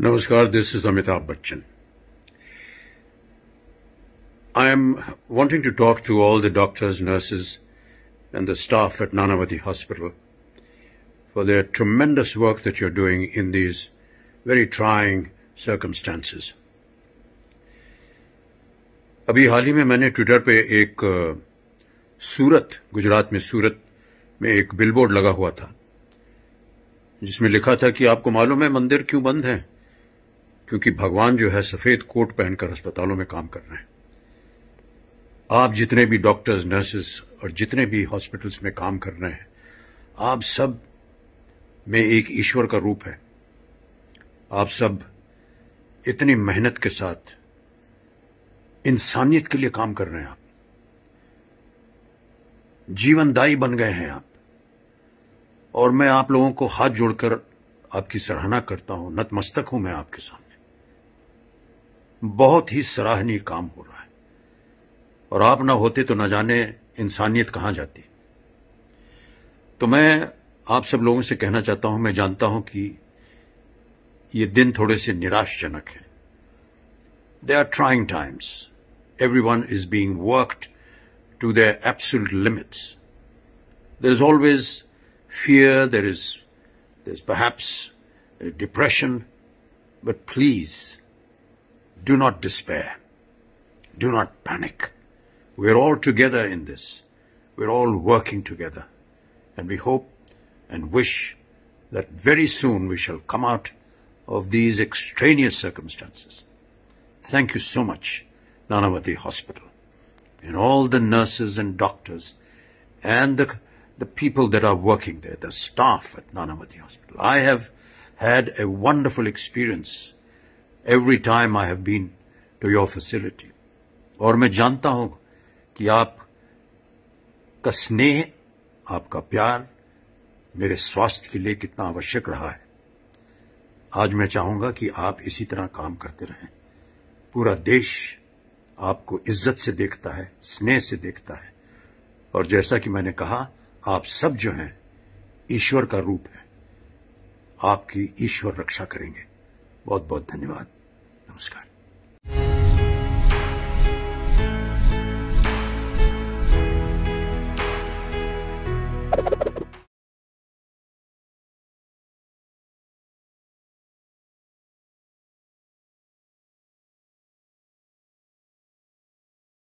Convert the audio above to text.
नमस्कार this is Amitabh Bachchan I am wanting to talk to all the doctors nurses and the staff at Nanavati hospital for their tremendous work that you are doing in these very trying circumstances अभी हाल ही में मैंने Twitter पे एक सूरत, गुजरात में सूरत में एक billboard लगा हुआ था, जिसमें लिखा था कि आपको मालूम है मंदिर क्यों बंद हैं? क्योंकि भगवान जो है सफ़ेद कोट पहनकर अस्पतालों में काम कर रहे हैं। आप जितने भी डॉक्टर्स, नर्सेस और जितने भी हॉस्पिटल्स में काम कर रहे हैं, आप सब में एक ईश्वर का रूप है। आप सब इतनी मेहनत के साथ इंसानियत के लिए काम कर रहे हैं आप। जीवनदायी बन गए हैं आप। और मैं आप लोगों को हाथ जोड़कर आपकी सराहना करता हूँ। नतमस्तक हूँ मैं आपके सामने। बहुत ही सराहनीय काम हो रहा है। और आप ना होते तो ना जाने इंसानियत कहाँ जाती। तो मैं आप सब लोगों से कहना चाहता हूँ मैं जानता हूँ कि ये दिन थोड़े से निराशजनक है। They are trying times everyone is being worked to their absolute limits there is always fear, there is there's perhaps depression, but please do not despair. Do not panic. We're all together in this. We're all working together. And we hope and wish that very soon we shall come out of these extraneous circumstances. Thank you so much, Nanavati Hospital, and all the nurses and doctors and the, the people that are working there, the staff at Nanavati Hospital. I have had a wonderful experience every time I have been to your facility. और मैं जानता हूँ कि आप का स्नेह, आपका प्यार मेरे स्वास्थ्य के लिए कितना आवश्यक रहा है। आज मैं चाहूँगा कि आप इसी तरह काम करते रहें। पूरा देश आपको इज़्ज़त से देखता है, स्नेह से देखता है। और जैसा कि मैंने कहा, आप सब जो हैं, ईश्वर का रूप है। आपकी ईश्वर रक्षा करेंगे। बहुत बहुत धन्यवाद। नमस्कार।